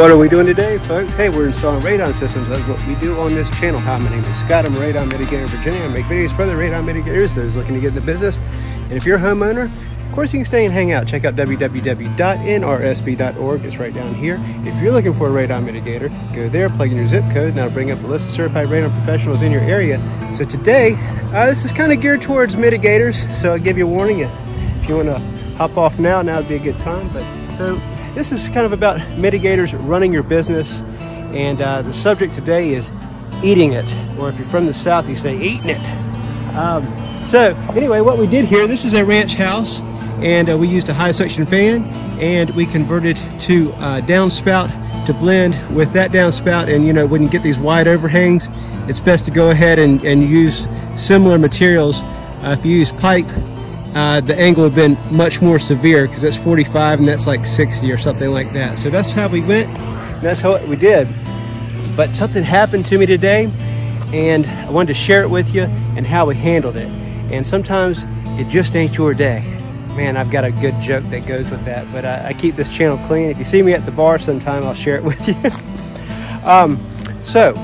What are we doing today, folks? Hey, we're installing radon systems. That's what we do on this channel. Hi, my name is Scott. I'm a radon mitigator in Virginia. I make videos for the radon mitigators, those looking to get into business. And if you're a homeowner, of course, you can stay and hang out. Check out www.nrsb.org. It's right down here. If you're looking for a radon mitigator, go there, plug in your zip code, and that'll bring up a list of certified radon professionals in your area. So today, uh, this is kind of geared towards mitigators. So I'll give you a warning. If you want to hop off now, now would be a good time. But so this is kind of about mitigators running your business. And uh, the subject today is eating it. Or if you're from the South, you say eating it. Um, so anyway, what we did here, this is a ranch house and uh, we used a high suction fan and we converted to uh, downspout to blend with that downspout and you know wouldn't get these wide overhangs it's best to go ahead and, and use similar materials uh, if you use pipe uh, the angle would have been much more severe because that's 45 and that's like 60 or something like that so that's how we went that's how we did but something happened to me today and I wanted to share it with you and how we handled it and sometimes it just ain't your day man, I've got a good joke that goes with that. But I, I keep this channel clean. If you see me at the bar sometime, I'll share it with you. um, so,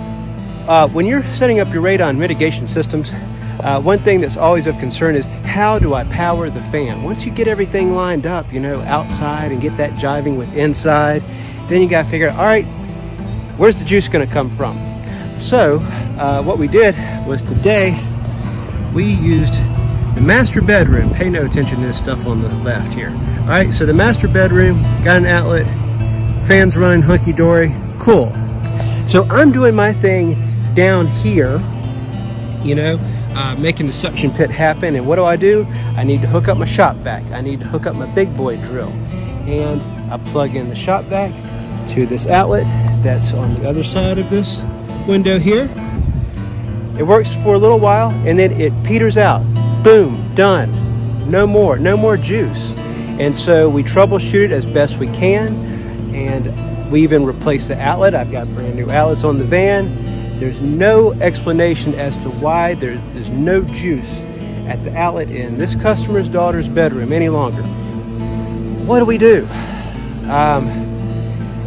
uh, when you're setting up your radon mitigation systems, uh, one thing that's always of concern is how do I power the fan? Once you get everything lined up, you know, outside and get that jiving with inside, then you got to figure out, all right, where's the juice going to come from? So, uh, what we did was today we used the master bedroom, pay no attention to this stuff on the left here. All right, so the master bedroom, got an outlet, fans running hunky-dory, cool. So I'm doing my thing down here, you know, uh, making the suction pit happen. And what do I do? I need to hook up my shop vac. I need to hook up my big boy drill. And I plug in the shop vac to this outlet that's on the other side of this window here. It works for a little while and then it peters out boom, done. No more, no more juice. And so we troubleshoot it as best we can. And we even replace the outlet. I've got brand new outlets on the van. There's no explanation as to why there's no juice at the outlet in this customer's daughter's bedroom any longer. What do we do? Um,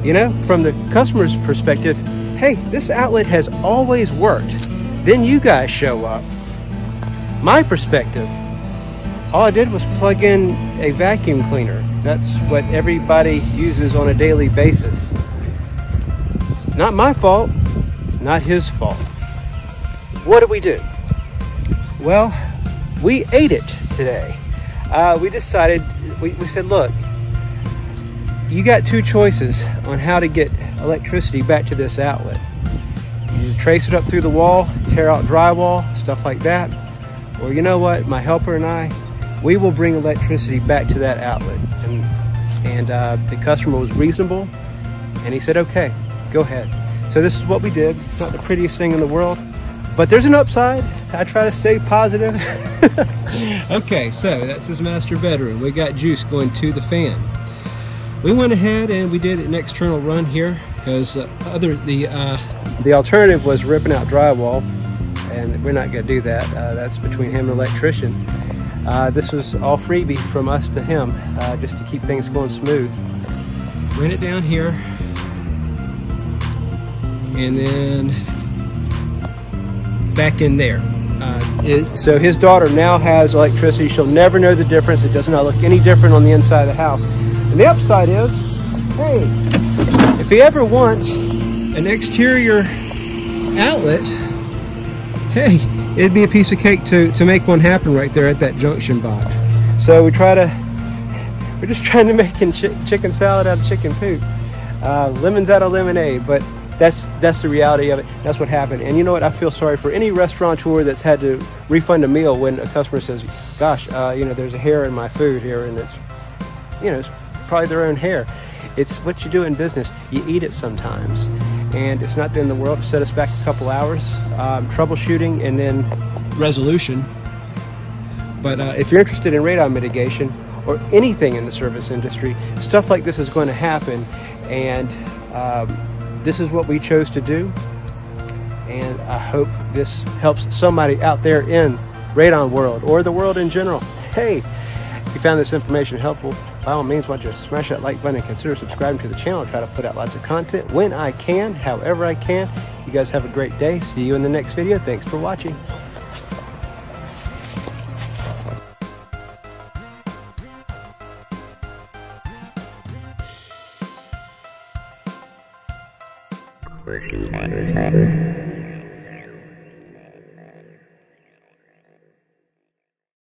you know, from the customer's perspective, hey, this outlet has always worked. Then you guys show up my perspective, all I did was plug in a vacuum cleaner. That's what everybody uses on a daily basis. It's not my fault. Not his fault. What do we do? Well, we ate it today. Uh, we decided, we, we said, look, you got two choices on how to get electricity back to this outlet. You trace it up through the wall, tear out drywall, stuff like that well, you know what? My helper and I, we will bring electricity back to that outlet. And, and uh, the customer was reasonable, and he said, okay, go ahead. So this is what we did. It's not the prettiest thing in the world, but there's an upside. I try to stay positive. okay, so that's his master bedroom. We got juice going to the fan. We went ahead and we did an external run here because uh, other the uh, the alternative was ripping out drywall and we're not going to do that. Uh, that's between him and electrician. Uh, this was all freebie from us to him, uh, just to keep things going smooth. Ran it down here, and then back in there. Uh, it, so his daughter now has electricity. She'll never know the difference. It does not look any different on the inside of the house. And the upside is, hey, if he ever wants an exterior outlet, hey, it'd be a piece of cake to, to make one happen right there at that junction box. So we try to, we're just trying to make ch chicken salad out of chicken poop. Uh, lemons out of lemonade, but that's that's the reality of it. That's what happened. And you know what? I feel sorry for any restaurateur that's had to refund a meal when a customer says, "Gosh, uh, you know, there's a hair in my food here, and it's, you know, it's probably their own hair." It's what you do in business. You eat it sometimes and it's not of the world to set us back a couple hours um, troubleshooting and then resolution but uh, if you're interested in radon mitigation or anything in the service industry stuff like this is going to happen and um, this is what we chose to do and I hope this helps somebody out there in radon world or the world in general hey if you found this information helpful by all means, why don't you smash that like button and consider subscribing to the channel. I try to put out lots of content when I can, however I can. You guys have a great day. See you in the next video. Thanks for watching. Question